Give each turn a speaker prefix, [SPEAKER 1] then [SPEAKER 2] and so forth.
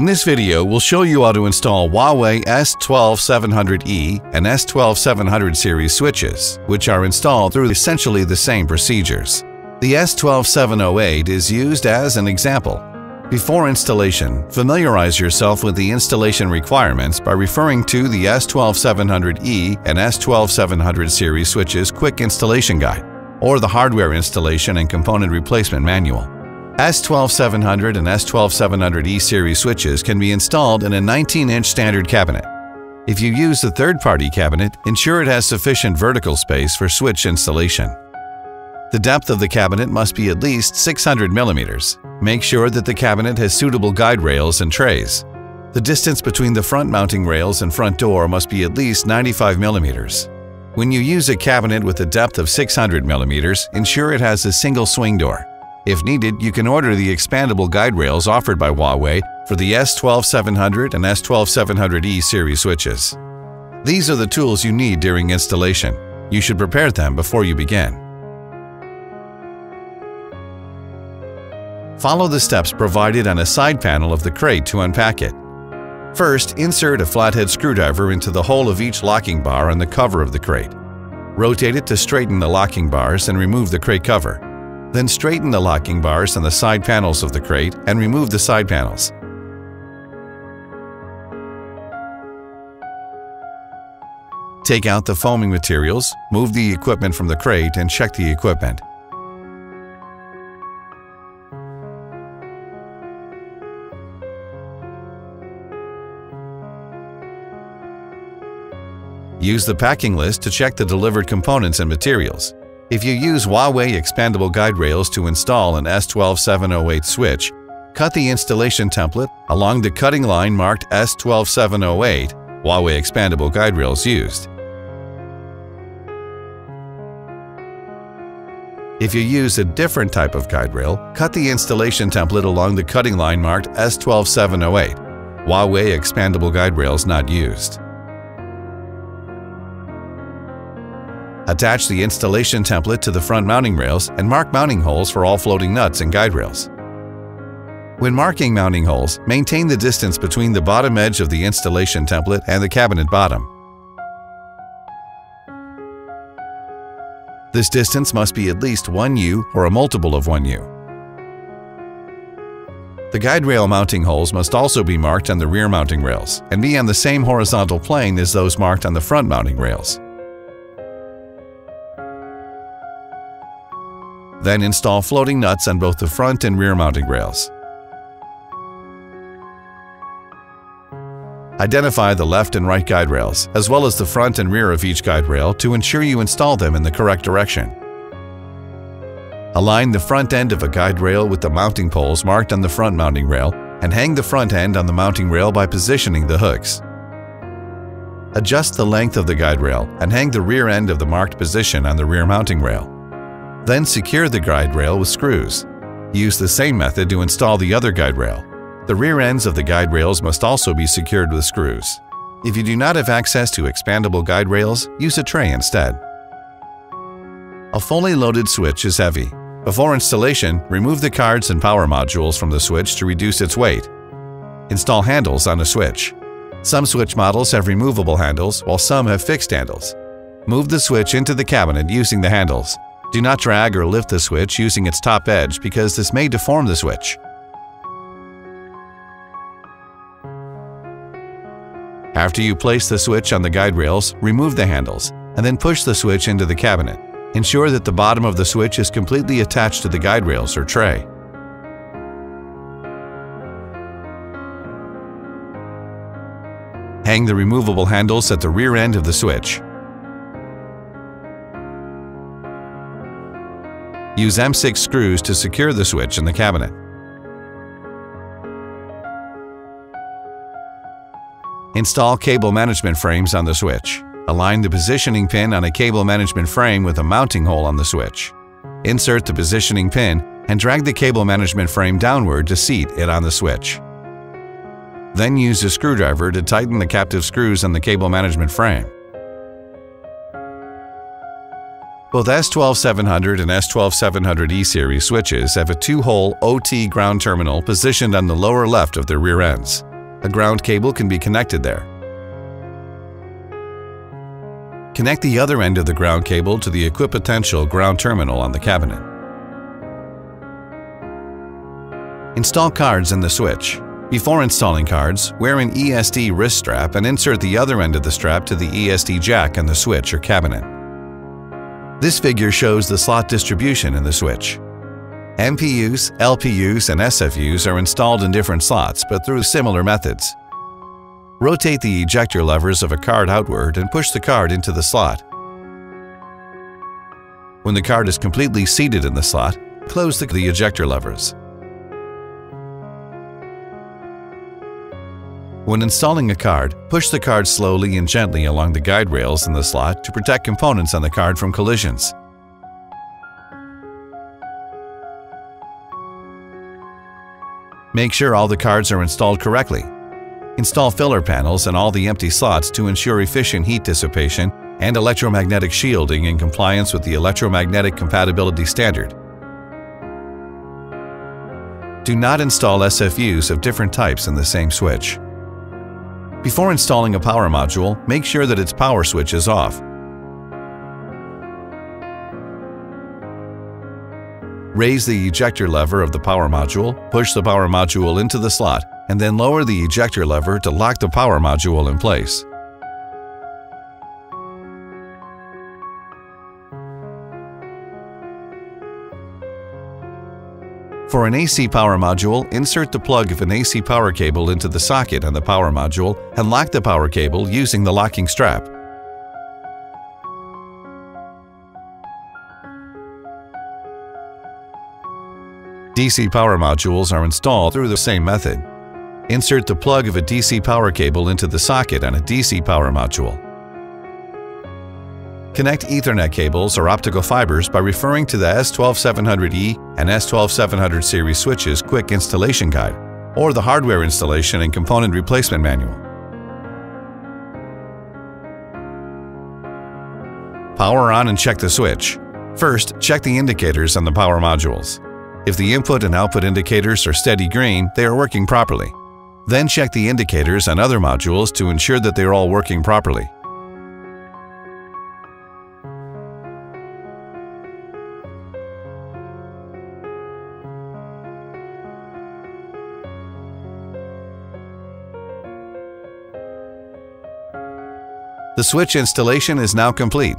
[SPEAKER 1] In this video, we'll show you how to install Huawei S12700E and S12700 series switches, which are installed through essentially the same procedures. The S12708 is used as an example. Before installation, familiarize yourself with the installation requirements by referring to the S12700E and S12700 series switches quick installation guide, or the hardware installation and component replacement manual. S12700 and S12700E series switches can be installed in a 19-inch standard cabinet. If you use a third-party cabinet, ensure it has sufficient vertical space for switch installation. The depth of the cabinet must be at least 600 millimeters. Make sure that the cabinet has suitable guide rails and trays. The distance between the front mounting rails and front door must be at least 95 millimeters. When you use a cabinet with a depth of 600 millimeters, ensure it has a single swing door. If needed, you can order the expandable guide rails offered by Huawei for the S12700 and S12700E series switches. These are the tools you need during installation. You should prepare them before you begin. Follow the steps provided on a side panel of the crate to unpack it. First, insert a flathead screwdriver into the hole of each locking bar on the cover of the crate. Rotate it to straighten the locking bars and remove the crate cover. Then straighten the locking bars on the side panels of the crate and remove the side panels. Take out the foaming materials, move the equipment from the crate and check the equipment. Use the packing list to check the delivered components and materials. If you use Huawei expandable guide rails to install an S12708 switch, cut the installation template along the cutting line marked S12708 Huawei expandable guide rails used. If you use a different type of guide rail, cut the installation template along the cutting line marked S12708 Huawei expandable guide rails not used. Attach the installation template to the front mounting rails and mark mounting holes for all floating nuts and guide rails. When marking mounting holes, maintain the distance between the bottom edge of the installation template and the cabinet bottom. This distance must be at least 1U or a multiple of 1U. The guide rail mounting holes must also be marked on the rear mounting rails and be on the same horizontal plane as those marked on the front mounting rails. Then install floating nuts on both the front and rear mounting rails. Identify the left and right guide rails, as well as the front and rear of each guide rail to ensure you install them in the correct direction. Align the front end of a guide rail with the mounting poles marked on the front mounting rail and hang the front end on the mounting rail by positioning the hooks. Adjust the length of the guide rail and hang the rear end of the marked position on the rear mounting rail. Then secure the guide rail with screws. Use the same method to install the other guide rail. The rear ends of the guide rails must also be secured with screws. If you do not have access to expandable guide rails, use a tray instead. A fully loaded switch is heavy. Before installation, remove the cards and power modules from the switch to reduce its weight. Install handles on a switch. Some switch models have removable handles, while some have fixed handles. Move the switch into the cabinet using the handles. Do not drag or lift the switch using its top edge because this may deform the switch. After you place the switch on the guide rails, remove the handles, and then push the switch into the cabinet. Ensure that the bottom of the switch is completely attached to the guide rails or tray. Hang the removable handles at the rear end of the switch. Use M6 screws to secure the switch in the cabinet. Install cable management frames on the switch. Align the positioning pin on a cable management frame with a mounting hole on the switch. Insert the positioning pin and drag the cable management frame downward to seat it on the switch. Then use a screwdriver to tighten the captive screws on the cable management frame. Both S12700 and S12700E series switches have a two-hole OT ground terminal positioned on the lower left of their rear ends. A ground cable can be connected there. Connect the other end of the ground cable to the equipotential ground terminal on the cabinet. Install cards in the switch. Before installing cards, wear an ESD wrist strap and insert the other end of the strap to the ESD jack on the switch or cabinet. This figure shows the slot distribution in the switch. MPUs, LPUs, and SFUs are installed in different slots but through similar methods. Rotate the ejector levers of a card outward and push the card into the slot. When the card is completely seated in the slot, close the, ejector levers. When installing a card, push the card slowly and gently along the guide rails in the slot to protect components on the card from collisions. Make sure all the cards are installed correctly. Install filler panels in all the empty slots to ensure efficient heat dissipation and electromagnetic shielding in compliance with the Electromagnetic Compatibility Standard. Do not install SFUs of different types in the same switch. Before installing a power module, make sure that its power switch is off. Raise the ejector lever of the power module, push the power module into the slot, and then lower the ejector lever to lock the power module in place. For an AC power module, insert the plug of an AC power cable into the socket on the power module and lock the power cable using the locking strap. DC power modules are installed through the same method. Insert the plug of a DC power cable into the socket on a DC power module. Connect Ethernet cables or optical fibers by referring to the S12700E and S12700 series switches quick installation guide or the hardware installation and component replacement manual. Power on and check the switch. First, check the indicators on the power modules. If the input and output indicators are steady green, they are working properly. Then check the indicators on other modules to ensure that they are all working properly. The switch installation is now complete.